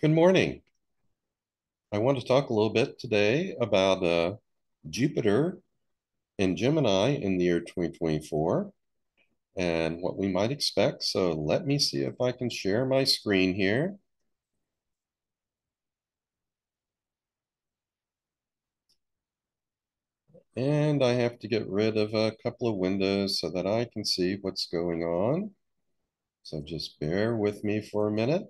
Good morning. I want to talk a little bit today about uh, Jupiter in Gemini in the year 2024 and what we might expect. So let me see if I can share my screen here. And I have to get rid of a couple of windows so that I can see what's going on. So just bear with me for a minute.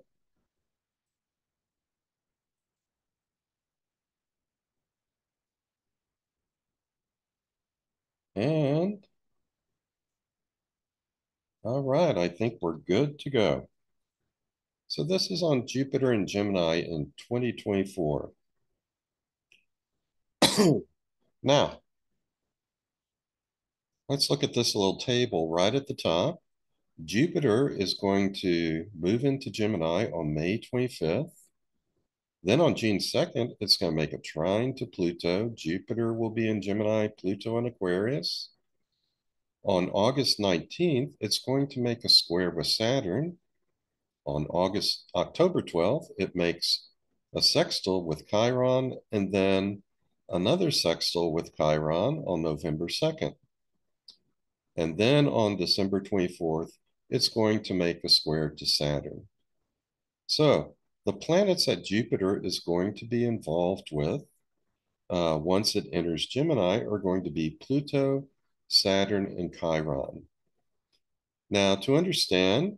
And all right, I think we're good to go. So this is on Jupiter and Gemini in 2024. now, let's look at this little table right at the top. Jupiter is going to move into Gemini on May 25th. Then on June 2nd, it's going to make a trine to Pluto. Jupiter will be in Gemini, Pluto in Aquarius. On August 19th, it's going to make a square with Saturn. On August October 12th, it makes a sextile with Chiron and then another sextile with Chiron on November 2nd. And then on December 24th, it's going to make a square to Saturn. So the planets that Jupiter is going to be involved with uh, once it enters Gemini are going to be Pluto, Saturn, and Chiron. Now, to understand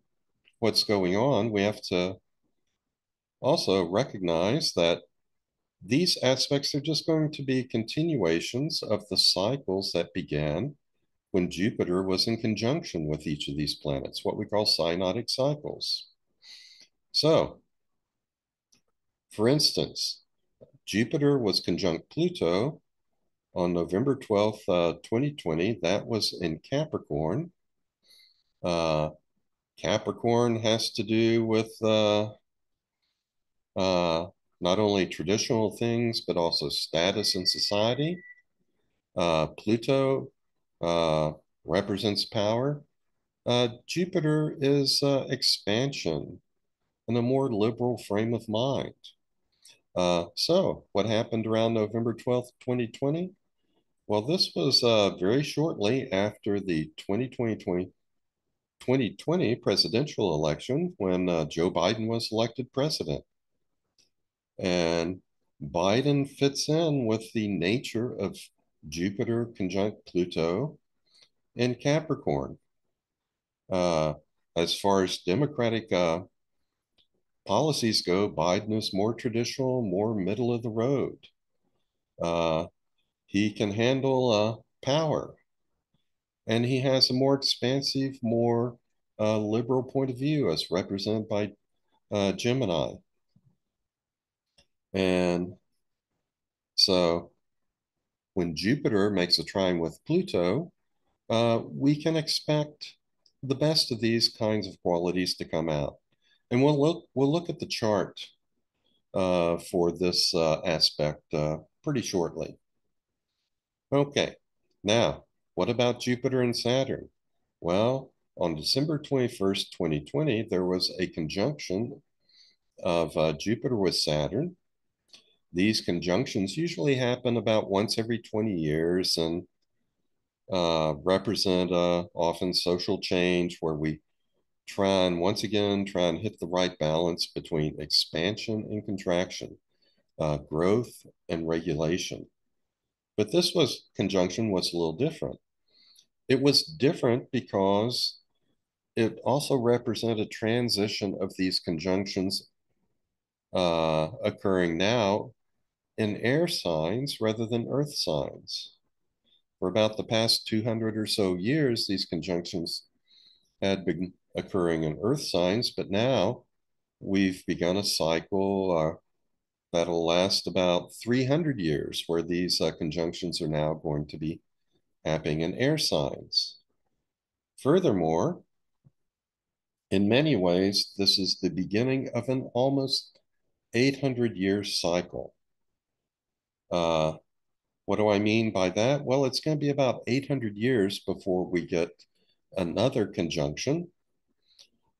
what's going on, we have to also recognize that these aspects are just going to be continuations of the cycles that began when Jupiter was in conjunction with each of these planets, what we call synodic cycles. So, for instance, Jupiter was conjunct Pluto on November 12th, uh, 2020. That was in Capricorn. Uh, Capricorn has to do with uh, uh, not only traditional things, but also status in society. Uh, Pluto uh, represents power. Jupiter is expansion and a more liberal frame of mind. Uh, so, what happened around November 12th, 2020? Well, this was uh, very shortly after the 2020, 2020 presidential election when uh, Joe Biden was elected president. And Biden fits in with the nature of Jupiter conjunct Pluto in Capricorn. Uh, as far as Democratic uh, policies go, Biden is more traditional, more middle of the road. Uh, he can handle uh, power, and he has a more expansive, more uh, liberal point of view, as represented by uh, Gemini. And so when Jupiter makes a trine with Pluto, uh, we can expect the best of these kinds of qualities to come out. And we'll look, we'll look at the chart uh, for this uh, aspect uh, pretty shortly. Okay, now, what about Jupiter and Saturn? Well, on December 21st, 2020, there was a conjunction of uh, Jupiter with Saturn. These conjunctions usually happen about once every 20 years and uh, represent uh, often social change where we try and once again try and hit the right balance between expansion and contraction, uh, growth and regulation. But this was conjunction was a little different. It was different because it also represented transition of these conjunctions uh, occurring now in air signs rather than earth signs. For about the past 200 or so years, these conjunctions had been occurring in earth signs, but now we've begun a cycle uh, that'll last about 300 years where these uh, conjunctions are now going to be happening in air signs. Furthermore, in many ways, this is the beginning of an almost 800 year cycle. Uh, what do I mean by that? Well, it's going to be about 800 years before we get another conjunction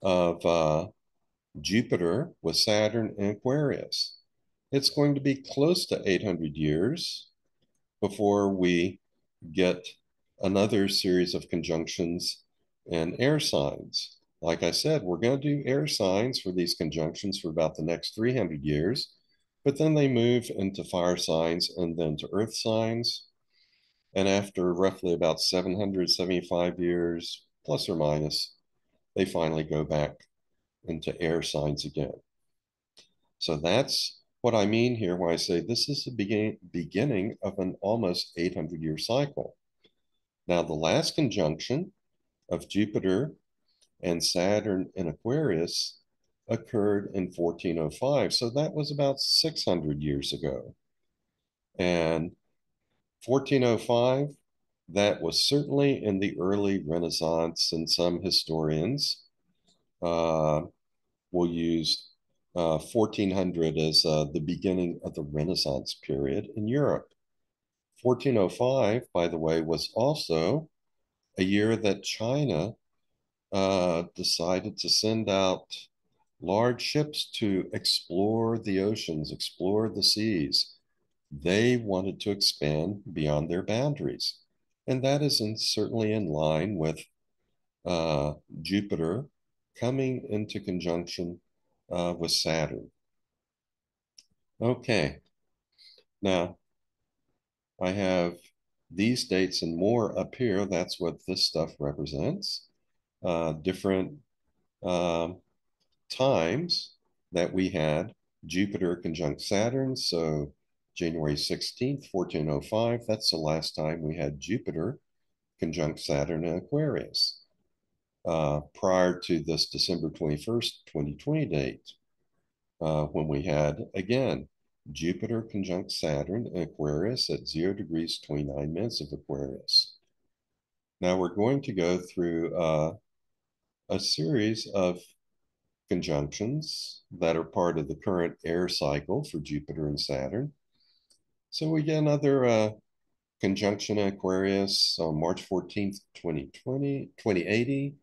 of uh, Jupiter with Saturn in Aquarius. It's going to be close to 800 years before we get another series of conjunctions and air signs. Like I said, we're going to do air signs for these conjunctions for about the next 300 years, but then they move into fire signs and then to earth signs. And after roughly about 775 years, plus or minus, they finally go back into air signs again. So that's what I mean here when I say this is the begin beginning of an almost 800 year cycle. Now, the last conjunction of Jupiter and Saturn in Aquarius occurred in 1405. So that was about 600 years ago. And 1405, that was certainly in the early Renaissance, and some historians uh, will use uh, 1400 as uh, the beginning of the Renaissance period in Europe. 1405, by the way, was also a year that China uh, decided to send out large ships to explore the oceans, explore the seas. They wanted to expand beyond their boundaries. And that is in, certainly in line with uh, Jupiter coming into conjunction uh, with Saturn. Okay. Now, I have these dates and more up here. That's what this stuff represents. Uh, different uh, times that we had Jupiter conjunct Saturn. So January 16th, 1405, that's the last time we had Jupiter conjunct Saturn in Aquarius. Uh, prior to this December 21st, 2020 date, uh, when we had, again, Jupiter conjunct Saturn in Aquarius at 0 degrees 29 minutes of Aquarius. Now we're going to go through uh, a series of conjunctions that are part of the current air cycle for Jupiter and Saturn. So we get another uh, conjunction Aquarius on March 14th, 2020, 2080,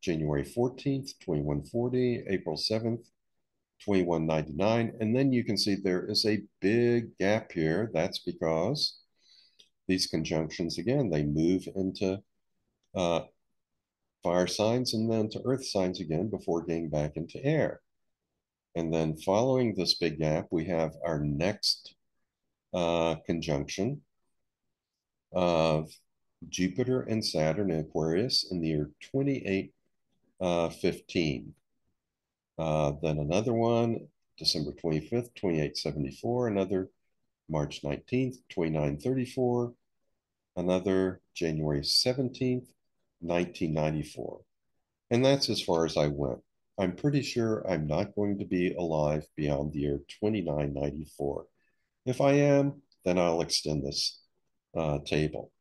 January 14th, 2140, April 7th, 2199. And then you can see there is a big gap here. That's because these conjunctions, again, they move into uh, fire signs and then to earth signs again before getting back into air. And then following this big gap, we have our next uh, conjunction of Jupiter and Saturn in Aquarius in the year 2815. Uh, then another one, December 25th, 2874, another March 19th, 2934, another January 17th, 1994. And that's as far as I went. I'm pretty sure I'm not going to be alive beyond the year 2994. If I am, then I'll extend this uh, table.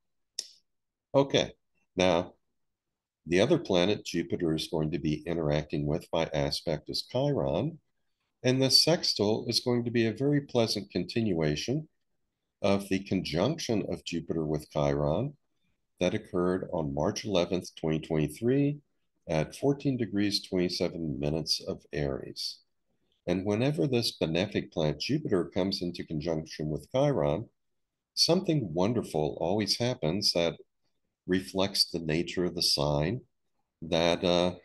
Okay, now the other planet Jupiter is going to be interacting with by aspect is Chiron. And the sextile is going to be a very pleasant continuation of the conjunction of Jupiter with Chiron that occurred on March 11th, 2023 at 14 degrees 27 minutes of Aries. And whenever this benefic planet Jupiter comes into conjunction with Chiron, something wonderful always happens that reflects the nature of the sign that uh,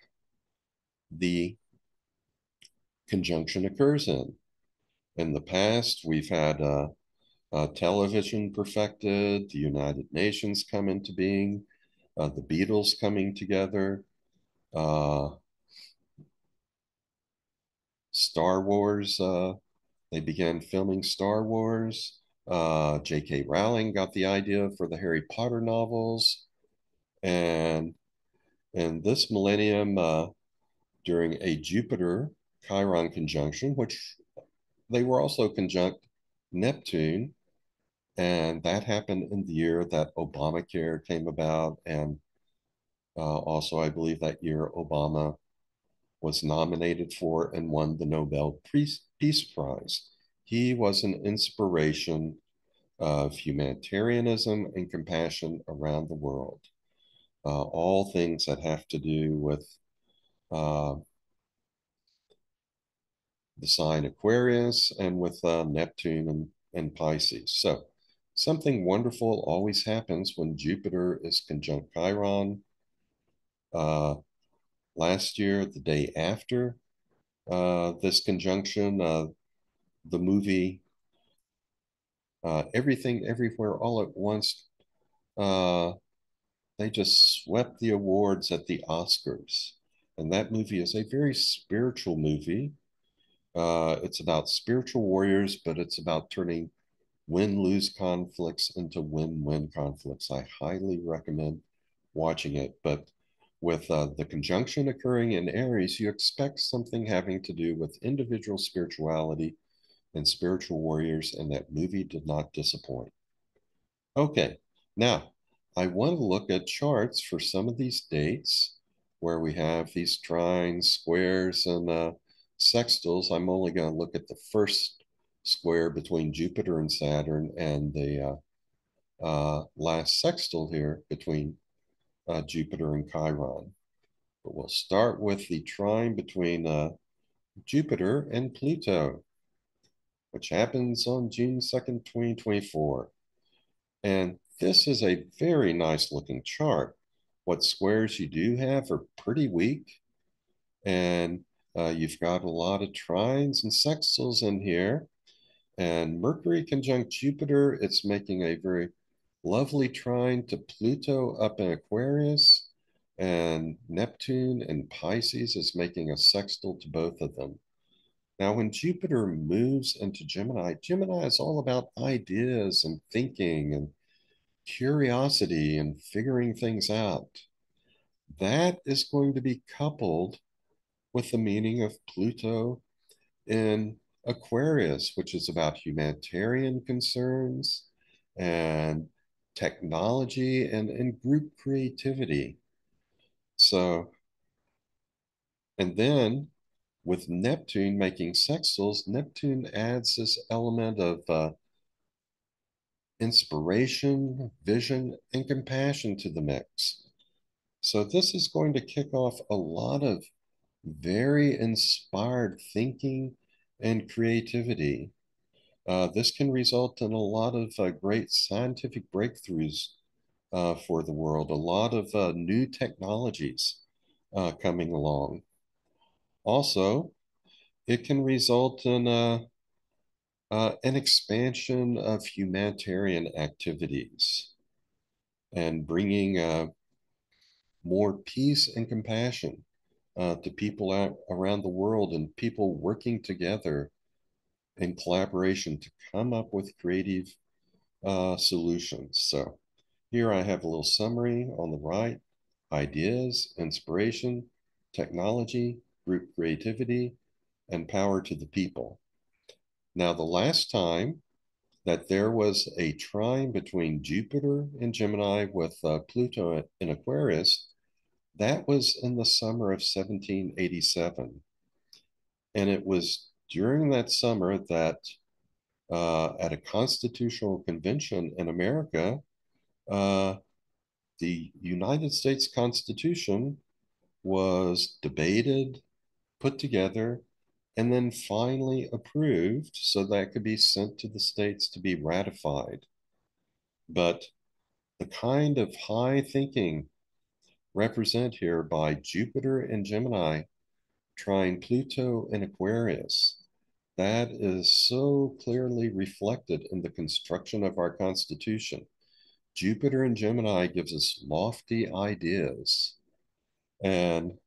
the conjunction occurs in. In the past, we've had uh, uh, television perfected, the United Nations come into being, uh, the Beatles coming together, uh, Star Wars, uh, they began filming Star Wars. Uh, J.K. Rowling got the idea for the Harry Potter novels. And in this millennium, uh, during a Jupiter Chiron conjunction, which they were also conjunct Neptune, and that happened in the year that Obamacare came about. And uh, also, I believe that year Obama was nominated for and won the Nobel Peace Prize. He was an inspiration of humanitarianism and compassion around the world uh, all things that have to do with uh, the sign Aquarius and with uh, Neptune and, and Pisces. So something wonderful always happens when Jupiter is conjunct Chiron. Last year, the day after uh, this conjunction, uh, the movie uh, Everything Everywhere All at Once, uh, they just swept the awards at the Oscars. And that movie is a very spiritual movie. Uh, it's about spiritual warriors, but it's about turning win lose conflicts into win win conflicts. I highly recommend watching it. But with uh, the conjunction occurring in Aries, you expect something having to do with individual spirituality and spiritual warriors, and that movie did not disappoint. Okay, now I want to look at charts for some of these dates where we have these trines, squares, and uh, sextiles. I'm only going to look at the first square between Jupiter and Saturn and the uh, uh, last sextile here between uh, Jupiter and Chiron. But we'll start with the trine between uh, Jupiter and Pluto, which happens on June 2nd, 2024. And this is a very nice looking chart. What squares you do have are pretty weak. And uh, you've got a lot of trines and sextiles in here. And Mercury conjunct Jupiter, it's making a very lovely trine to Pluto up in Aquarius. And Neptune and Pisces is making a sextile to both of them. Now, when Jupiter moves into Gemini, Gemini is all about ideas and thinking and curiosity and figuring things out. That is going to be coupled with the meaning of Pluto in Aquarius, which is about humanitarian concerns and technology and, and group creativity. So, and then with Neptune making sextiles, Neptune adds this element of uh, inspiration, vision, and compassion to the mix. So, this is going to kick off a lot of very inspired thinking and creativity. Uh, this can result in a lot of uh, great scientific breakthroughs uh, for the world, a lot of uh, new technologies uh, coming along. Also, it can result in an expansion of humanitarian activities and bringing more peace and compassion to people around the world and people working together in collaboration to come up with creative uh, solutions. So here I have a little summary on the right, ideas, inspiration, technology, group creativity, and power to the people. Now, the last time that there was a trine between Jupiter and Gemini with uh, Pluto in Aquarius, that was in the summer of 1787. And it was during that summer that uh, at a constitutional convention in America, uh, the United States Constitution was debated, put together, and then finally approved so that could be sent to the states to be ratified. But the kind of high thinking represented here by Jupiter and Gemini trine Pluto and Aquarius. That is so clearly reflected in the construction of our Constitution. Jupiter and Gemini gives us lofty ideas. And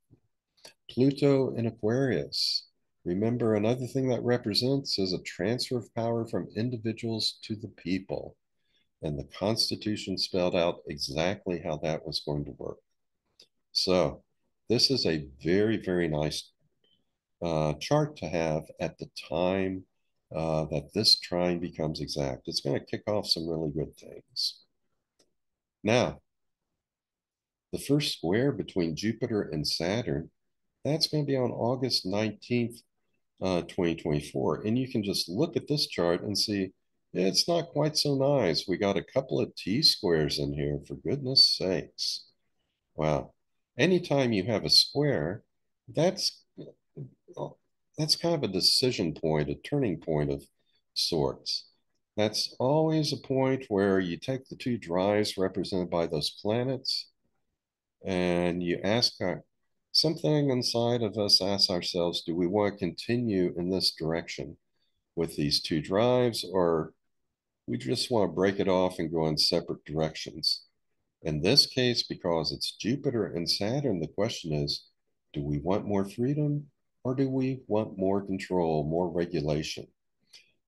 Pluto in Aquarius. Remember, another thing that represents is a transfer of power from individuals to the people. And the Constitution spelled out exactly how that was going to work. So this is a very, very nice uh, chart to have at the time uh, that this trine becomes exact. It's going to kick off some really good things. Now, the first square between Jupiter and Saturn, that's going to be on August 19th, uh, 2024. And you can just look at this chart and see it's not quite so nice. We got a couple of T squares in here, for goodness sakes. Wow anytime you have a square, that's that's kind of a decision point, a turning point of sorts. That's always a point where you take the two drives represented by those planets and you ask our, something inside of us asks ourselves, do we want to continue in this direction with these two drives or we just want to break it off and go in separate directions? In this case, because it's Jupiter and Saturn, the question is, do we want more freedom or do we want more control, more regulation?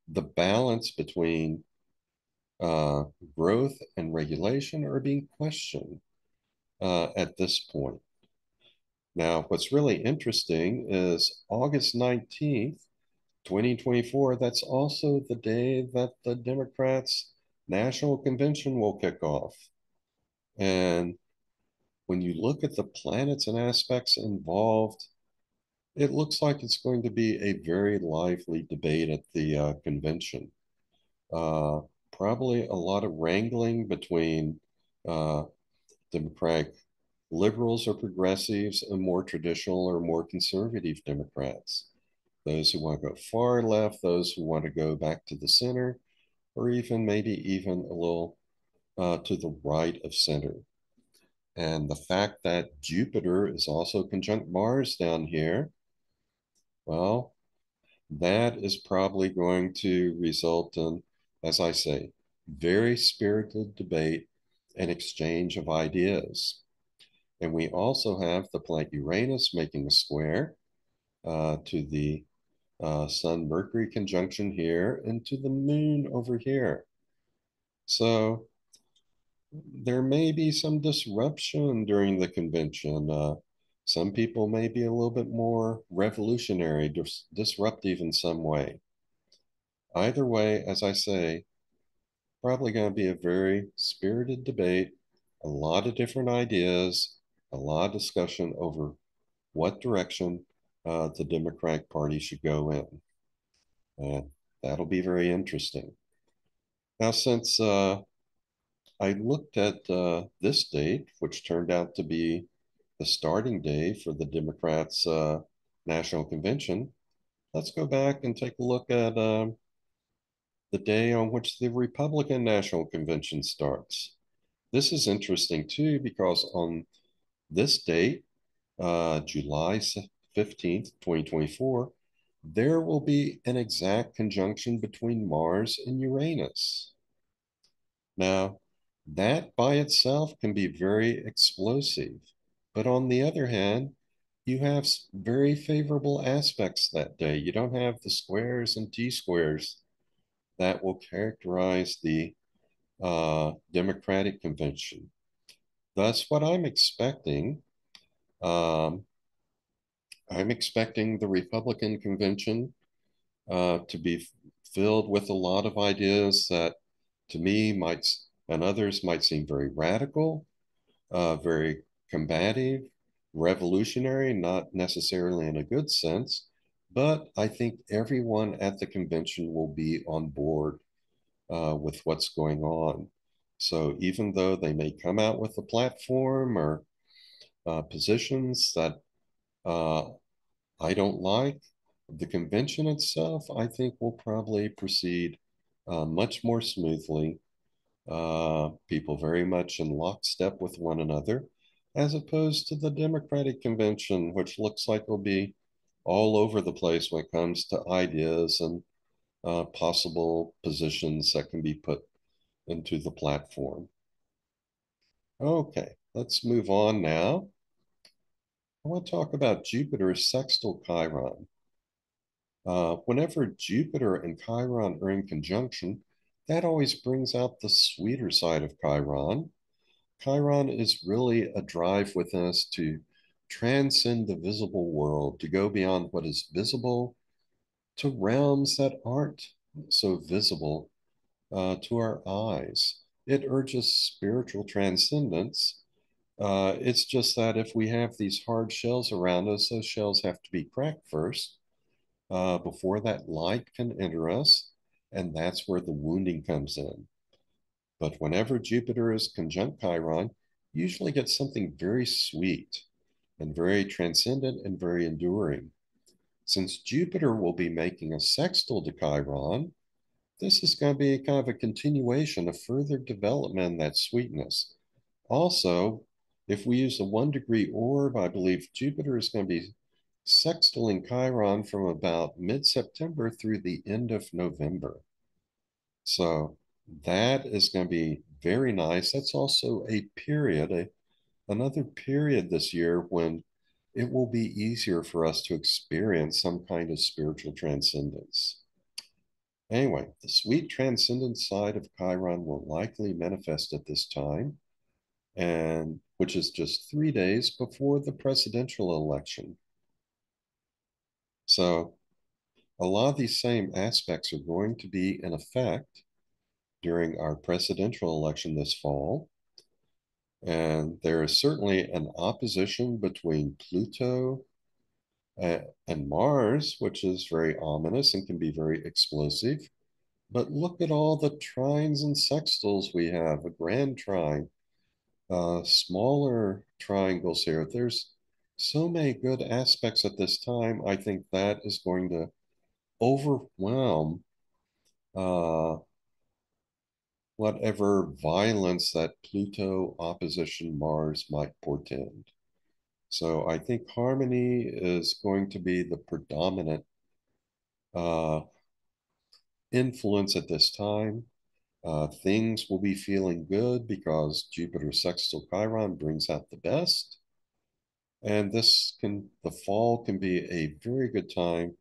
The balance between uh, growth and regulation are being questioned uh, at this point. Now, what's really interesting is August 19th, 2024, that's also the day that the Democrats' National Convention will kick off. And when you look at the planets and aspects involved, it looks like it's going to be a very lively debate at the uh, convention. Uh, probably a lot of wrangling between uh, Democratic liberals or progressives and more traditional or more conservative Democrats. Those who want to go far left, those who want to go back to the center, or even maybe even a little uh, to the right of center. And the fact that Jupiter is also conjunct Mars down here well, that is probably going to result in, as I say, very spirited debate and exchange of ideas. And we also have the planet Uranus making a square uh, to the uh, Sun Mercury conjunction here and to the moon over here. So there may be some disruption during the convention. Uh, some people may be a little bit more revolutionary, dis- disruptive in some way. Either way, as I say, probably going to be a very spirited debate, a lot of different ideas, a lot of discussion over what direction uh, the Democratic Party should go in. And that'll be very interesting. Now, since uh, I looked at uh, this date, which turned out to be the starting day for the Democrats' uh, national convention, let's go back and take a look at uh, the day on which the Republican National Convention starts. This is interesting too because on this date, uh, July 15th, 2024, there will be an exact conjunction between Mars and Uranus. Now, that by itself can be very explosive. But on the other hand, you have very favorable aspects that day. You don't have the squares and T squares that will characterize the uh, Democratic convention. Thus, what I'm expecting, um, I'm expecting the Republican convention uh, to be filled with a lot of ideas that to me might and others might seem very radical, uh, very combative, revolutionary, not necessarily in a good sense, but I think everyone at the convention will be on board uh, with what's going on. So even though they may come out with a platform or uh, positions that uh, I don't like, the convention itself, I think, will probably proceed uh, much more smoothly. Uh, people very much in lockstep with one another as opposed to the Democratic convention, which looks like will be all over the place when it comes to ideas and uh, possible positions that can be put into the platform. Okay, let's move on now. I want to talk about Jupiter's sextile Chiron. Uh, whenever Jupiter and Chiron are in conjunction, that always brings out the sweeter side of Chiron, Chiron is really a drive within us to transcend the visible world, to go beyond what is visible to realms that aren't so visible uh, to our eyes. It urges spiritual transcendence. Uh, it's just that if we have these hard shells around us, those shells have to be cracked first uh, before that light can enter us. And that's where the wounding comes in. But whenever Jupiter is conjunct Chiron, you usually get something very sweet and very transcendent and very enduring. since Jupiter will be making a sextile to Chiron, this is going to be kind of a continuation, a further development in that sweetness. Also, if we use the one degree orb, I believe Jupiter is going to be sextiling Chiron from about mid September through the end of November. So that is going to be very nice. That's also a period, a, another period this year when it will be easier for us to experience some kind of spiritual transcendence. Anyway, the sweet transcendent side of Chiron will likely manifest at this time, and which is just three days before the presidential election. So a lot of these same aspects are going to be in effect during our presidential election this fall. And there is certainly an opposition between Pluto and Mars, which is very ominous and can be very explosive. But look at all the trines and sextiles we have, a grand trine, uh, smaller triangles here. There's so many good aspects at this time. I think that is going to overwhelm uh, whatever violence that Pluto opposition Mars might portend. So I think harmony is going to be the predominant uh, influence at this time. Uh, things will be feeling good because Jupiter sextile Chiron brings out the best. And this can, the fall can be a very good time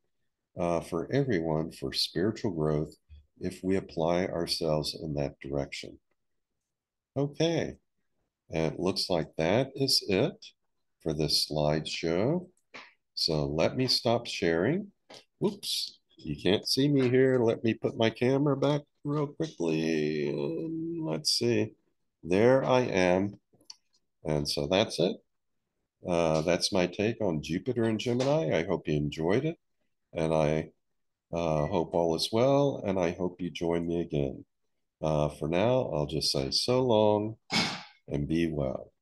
uh, for everyone for spiritual growth if we apply ourselves in that direction. Okay, and it looks like that is it for this slideshow. So let me stop sharing. Whoops, you can't see me here. Let me put my camera back real quickly. Let's see. There I am. And so that's it. Uh, that's my take on Jupiter and Gemini. I hope you enjoyed it. And I uh, hope all is well. And I hope you join me again. Uh, for now, I'll just say so long and be well.